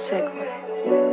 segue.